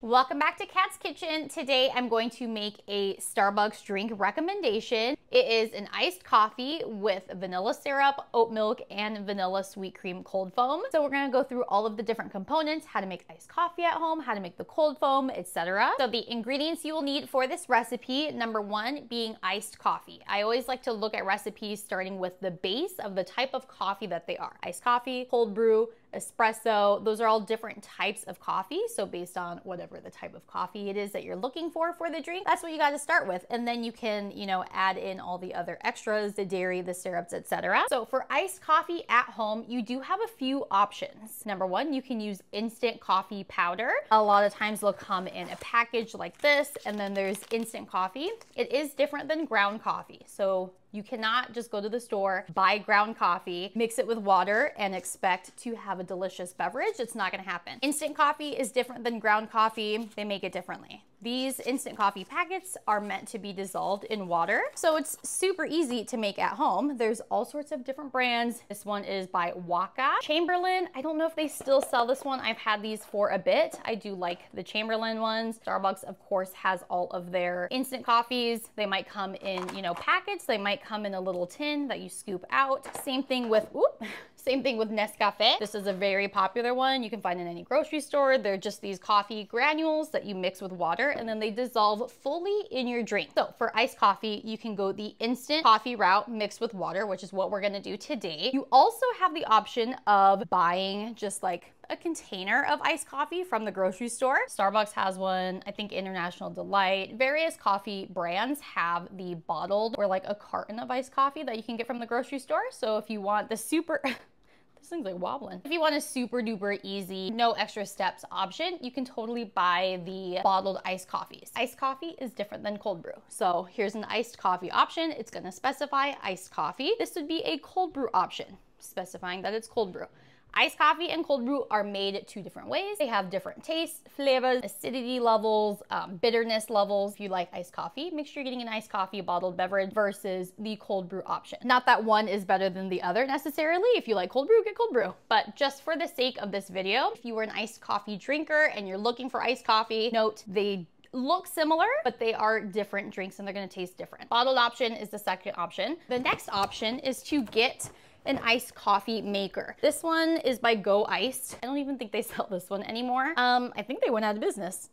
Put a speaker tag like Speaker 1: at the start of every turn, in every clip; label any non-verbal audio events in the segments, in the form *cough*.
Speaker 1: Welcome back to Kat's Kitchen. Today I'm going to make a Starbucks drink recommendation. It is an iced coffee with vanilla syrup, oat milk, and vanilla sweet cream cold foam. So we're gonna go through all of the different components, how to make iced coffee at home, how to make the cold foam, etc. So the ingredients you will need for this recipe, number one being iced coffee. I always like to look at recipes starting with the base of the type of coffee that they are. Iced coffee, cold brew, espresso. Those are all different types of coffee. So based on whatever the type of coffee it is that you're looking for for the drink, that's what you got to start with. And then you can, you know, add in all the other extras, the dairy, the syrups, etc. So for iced coffee at home, you do have a few options. Number one, you can use instant coffee powder. A lot of times they'll come in a package like this, and then there's instant coffee. It is different than ground coffee. So you cannot just go to the store, buy ground coffee, mix it with water, and expect to have a delicious beverage. It's not gonna happen. Instant coffee is different than ground coffee. They make it differently. These instant coffee packets are meant to be dissolved in water, so it's super easy to make at home. There's all sorts of different brands. This one is by Waka. Chamberlain, I don't know if they still sell this one. I've had these for a bit. I do like the Chamberlain ones. Starbucks, of course, has all of their instant coffees. They might come in, you know, packets. They might come in a little tin that you scoop out. Same thing with, *laughs* same thing with Nescafe. This is a very popular one. You can find in any grocery store. They're just these coffee granules that you mix with water and then they dissolve fully in your drink. So for iced coffee, you can go the instant coffee route mixed with water, which is what we're gonna do today. You also have the option of buying just like a container of iced coffee from the grocery store. Starbucks has one, I think International Delight. Various coffee brands have the bottled or like a carton of iced coffee that you can get from the grocery store. So if you want the super *laughs* This thing's like wobbling. If you want a super duper easy, no extra steps option, you can totally buy the bottled iced coffees. Iced coffee is different than cold brew. So here's an iced coffee option. It's gonna specify iced coffee. This would be a cold brew option, specifying that it's cold brew. Iced coffee and cold brew are made two different ways. They have different tastes, flavors, acidity levels, um, bitterness levels. If you like iced coffee, make sure you're getting an iced coffee bottled beverage versus the cold brew option. Not that one is better than the other necessarily. If you like cold brew, get cold brew. But just for the sake of this video, if you were an iced coffee drinker and you're looking for iced coffee, note they look similar, but they are different drinks and they're gonna taste different. Bottled option is the second option. The next option is to get an iced coffee maker. This one is by Go Iced. I don't even think they *laughs* sell this one anymore. Um, I think they went out of business.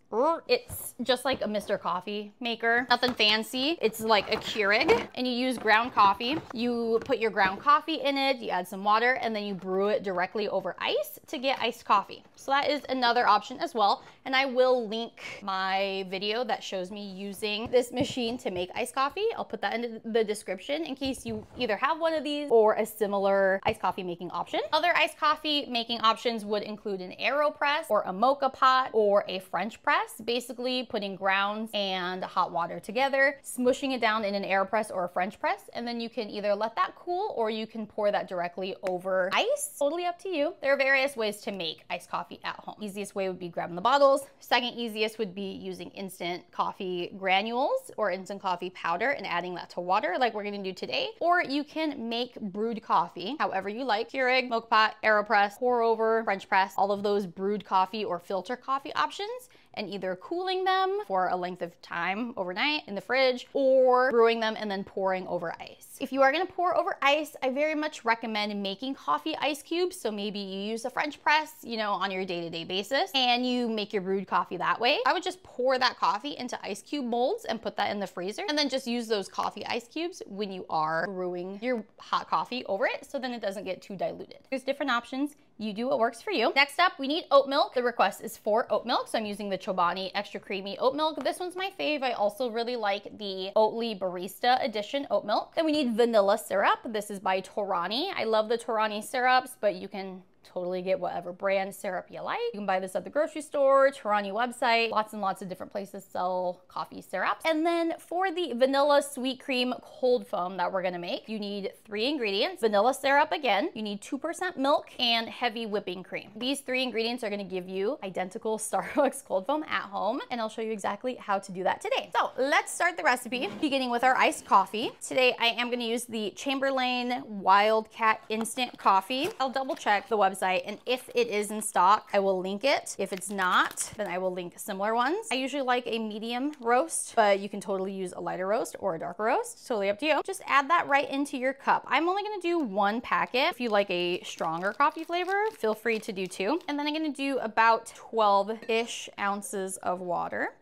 Speaker 1: It's just like a Mr. Coffee maker. Nothing fancy. It's like a Keurig and you use ground coffee. You put your ground coffee in it, you add some water, and then you brew it directly over ice to get iced coffee. So that is another option as well. And I will link my video that shows me using this machine to make iced coffee. I'll put that in the description in case you either have one of these or a similar similar iced coffee making option. Other iced coffee making options would include an AeroPress or a moka pot or a French press, basically putting grounds and hot water together, smushing it down in an AeroPress or a French press, and then you can either let that cool or you can pour that directly over ice. Totally up to you. There are various ways to make iced coffee at home. Easiest way would be grabbing the bottles. Second easiest would be using instant coffee granules or instant coffee powder and adding that to water like we're gonna do today. Or you can make brewed coffee coffee, however you like. Keurig, Moka Pot, AeroPress, pour over, French press, all of those brewed coffee or filter coffee options and either cooling them for a length of time overnight in the fridge or brewing them and then pouring over ice. If you are gonna pour over ice, I very much recommend making coffee ice cubes. So maybe you use a French press, you know, on your day-to-day -day basis and you make your brewed coffee that way. I would just pour that coffee into ice cube molds and put that in the freezer and then just use those coffee ice cubes when you are brewing your hot coffee over it so then it doesn't get too diluted. There's different options. You do what works for you. Next up, we need oat milk. The request is for oat milk, so I'm using the Chobani Extra Creamy Oat Milk. This one's my fave. I also really like the Oatly Barista Edition oat milk. Then we need vanilla syrup. This is by Torani. I love the Torani syrups, but you can totally get whatever brand syrup you like. You can buy this at the grocery store, Torani website, lots and lots of different places sell coffee syrups. And then for the vanilla sweet cream cold foam that we're gonna make, you need three ingredients. Vanilla syrup again, you need 2% milk and heavy whipping cream. These three ingredients are gonna give you identical *laughs* Starbucks cold foam at home, and I'll show you exactly how to do that today. So let's start the recipe, beginning with our iced coffee. Today I am gonna use the Chamberlain Wildcat Instant Coffee. I'll double check the website website. And if it is in stock, I will link it. If it's not, then I will link similar ones. I usually like a medium roast, but you can totally use a lighter roast or a darker roast. Totally up to you. Just add that right into your cup. I'm only gonna do one packet. If you like a stronger coffee flavor, feel free to do two. And then I'm gonna do about 12-ish ounces of water.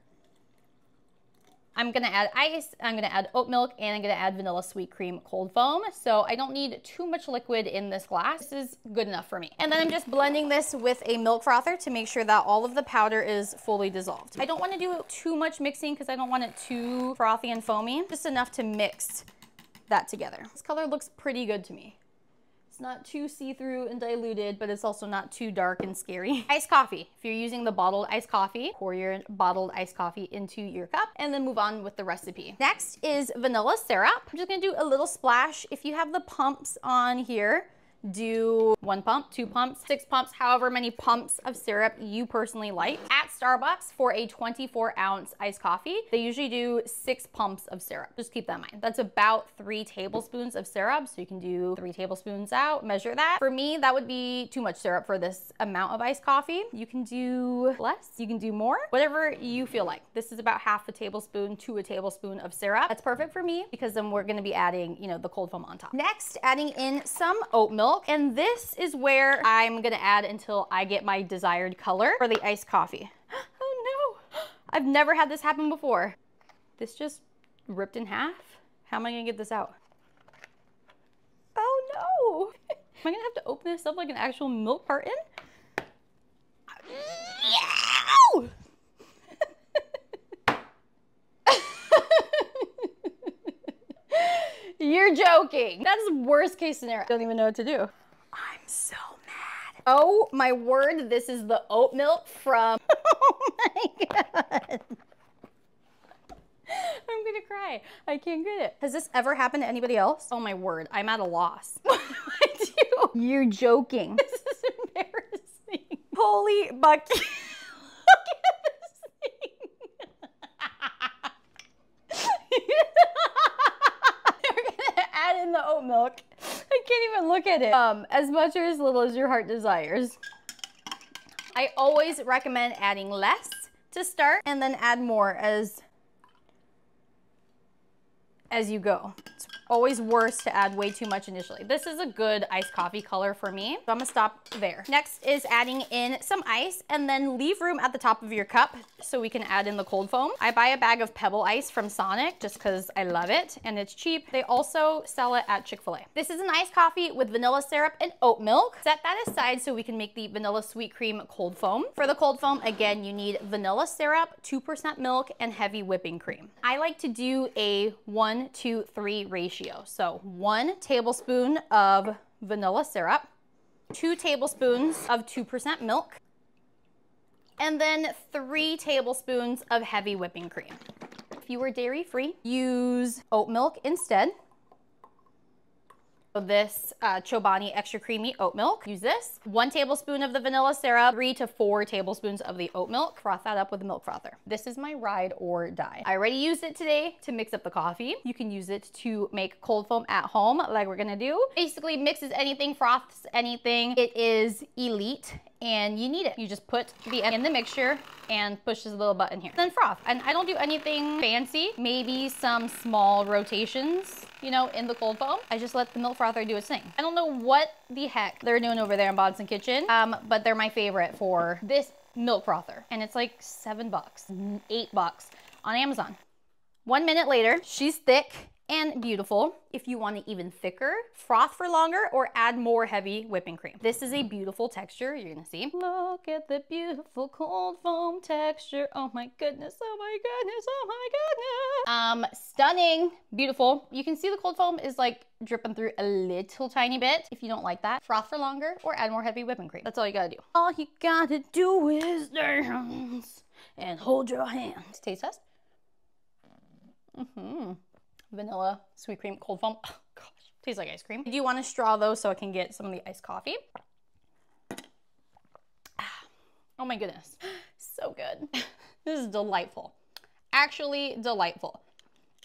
Speaker 1: I'm gonna add ice, I'm gonna add oat milk, and I'm gonna add vanilla sweet cream cold foam. So I don't need too much liquid in this glass. This is good enough for me. And then I'm just blending this with a milk frother to make sure that all of the powder is fully dissolved. I don't wanna do too much mixing because I don't want it too frothy and foamy, just enough to mix that together. This color looks pretty good to me. It's not too see-through and diluted, but it's also not too dark and scary. *laughs* Iced coffee. If you're using the bottled iced coffee, pour your bottled iced coffee into your cup and then move on with the recipe. Next is vanilla syrup. I'm just gonna do a little splash. If you have the pumps on here, do one pump, two pumps, six pumps, however many pumps of syrup you personally like. At Starbucks for a 24 ounce iced coffee, they usually do six pumps of syrup. Just keep that in mind. That's about three tablespoons of syrup. So you can do three tablespoons out, measure that. For me, that would be too much syrup for this amount of iced coffee. You can do less, you can do more, whatever you feel like. This is about half a tablespoon to a tablespoon of syrup. That's perfect for me because then we're gonna be adding, you know, the cold foam on top. Next, adding in some oat milk And this is where I'm gonna add until I get my desired color for the iced coffee. *gasps* Oh no, I've never had this happen before. This just ripped in half. How am I gonna get this out? Oh no. *laughs* am I gonna have to open this up like an actual milk carton? Uh, You're joking. That's the worst case scenario. Don't even know what to do. I'm so mad. Oh my word, this is the oat milk from, *laughs* oh my *laughs* God. I'm gonna cry. I can't get it. Has this ever happened to anybody else? Oh my word, I'm at a loss. *laughs* What do I do? You're joking. This is embarrassing. Holy bucket. the oat milk. I can't even look at it. Um, as much or as little as your heart desires. I always recommend adding less to start and then add more as as you go. Always worse to add way too much initially. This is a good iced coffee color for me, so I'm gonna stop there. Next is adding in some ice and then leave room at the top of your cup so we can add in the cold foam. I buy a bag of Pebble Ice from Sonic just because I love it and it's cheap. They also sell it at Chick-fil-A. This is an iced coffee with vanilla syrup and oat milk. Set that aside so we can make the vanilla sweet cream cold foam. For the cold foam, again, you need vanilla syrup, 2% milk, and heavy whipping cream. I like to do a one to three ratio. So one tablespoon of vanilla syrup, two tablespoons of 2% milk, and then three tablespoons of heavy whipping cream. If you were dairy free, use oat milk instead. This uh, Chobani Extra Creamy Oat Milk, use this. One tablespoon of the vanilla syrup, three to four tablespoons of the oat milk. Froth that up with a milk frother. This is my ride or die. I already used it today to mix up the coffee. You can use it to make cold foam at home like we're gonna do. Basically mixes anything, froths anything. It is elite and you need it. You just put the in the mixture and push this little button here. Then froth. And I don't do anything fancy, maybe some small rotations, you know, in the cold foam. I just let the milk frother do its thing. I don't know what the heck they're doing over there in Bodson Kitchen, um, but they're my favorite for this milk frother. And it's like seven bucks, eight bucks on Amazon. One minute later, she's thick and beautiful. If you want it even thicker, froth for longer or add more heavy whipping cream. This is a beautiful texture, you're gonna see. Look at the beautiful cold foam texture. Oh my goodness, oh my goodness, oh my goodness. Um, stunning, beautiful. You can see the cold foam is like dripping through a little tiny bit. If you don't like that, froth for longer or add more heavy whipping cream. That's all you gotta do. All you gotta do is dance and hold your hands. Taste test. Mm-hmm vanilla sweet cream cold foam. *laughs* Oh, gosh, tastes like ice cream. I do want a straw though so I can get some of the iced coffee. Ah, oh my goodness, *gasps* so good. *laughs* This is delightful. Actually delightful.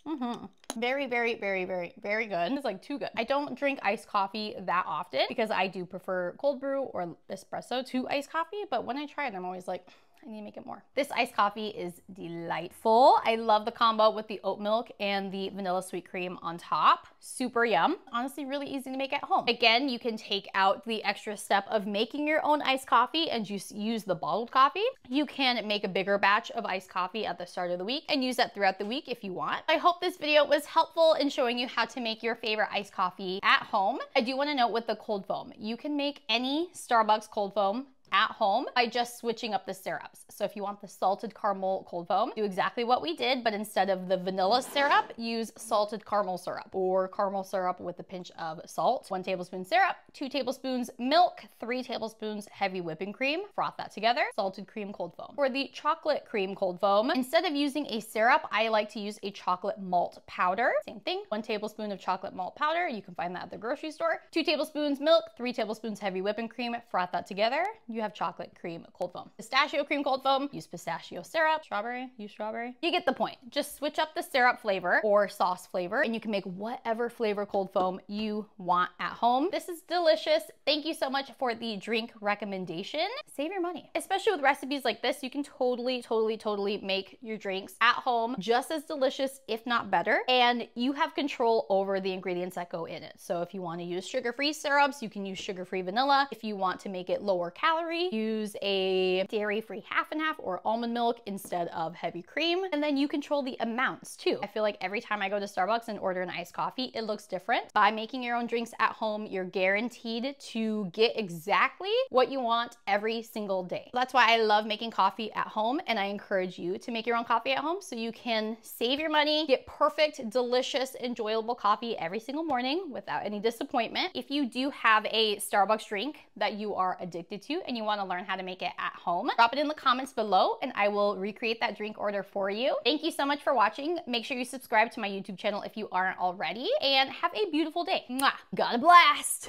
Speaker 1: Mm-hmm. Very, very, very, very, very good. It's like too good. I don't drink iced coffee that often because I do prefer cold brew or espresso to iced coffee. But when I try it, I'm always like, I need to make it more. This iced coffee is delightful. I love the combo with the oat milk and the vanilla sweet cream on top. Super yum. Honestly, really easy to make at home. Again, you can take out the extra step of making your own iced coffee and just use the bottled coffee. You can make a bigger batch of iced coffee at the start of the week and use that throughout the week if you want. I hope this video was helpful in showing you how to make your favorite iced coffee at home. I do want to note with the cold foam, you can make any Starbucks cold foam at home by just switching up the syrups. So if you want the salted caramel cold foam, do exactly what we did, but instead of the vanilla syrup, use salted caramel syrup or caramel syrup with a pinch of salt, one tablespoon syrup, two tablespoons milk, three tablespoons heavy whipping cream, froth that together, salted cream cold foam. For the chocolate cream cold foam, instead of using a syrup, I like to use a chocolate malt powder. Same thing, one tablespoon of chocolate malt powder. You can find that at the grocery store. Two tablespoons milk, three tablespoons heavy whipping cream, froth that together. You you have chocolate cream cold foam. Pistachio cream cold foam, use pistachio syrup. Strawberry, use strawberry. You get the point. Just switch up the syrup flavor or sauce flavor and you can make whatever flavor cold foam you want at home. This is delicious. Thank you so much for the drink recommendation. Save your money. Especially with recipes like this, you can totally, totally, totally make your drinks at home just as delicious, if not better. And you have control over the ingredients that go in it. So if you want to use sugar-free syrups, you can use sugar-free vanilla. If you want to make it lower calorie, use a dairy-free half and half or almond milk instead of heavy cream. And then you control the amounts too. I feel like every time I go to Starbucks and order an iced coffee, it looks different. By making your own drinks at home, you're guaranteed to get exactly what you want every single day. That's why I love making coffee at home and I encourage you to make your own coffee at home so you can save your money, get perfect, delicious, enjoyable coffee every single morning without any disappointment. If you do have a Starbucks drink that you are addicted to and you wanna learn how to make it at home. Drop it in the comments below and I will recreate that drink order for you. Thank you so much for watching. Make sure you subscribe to my YouTube channel if you aren't already and have a beautiful day. Mwah. Got a blast.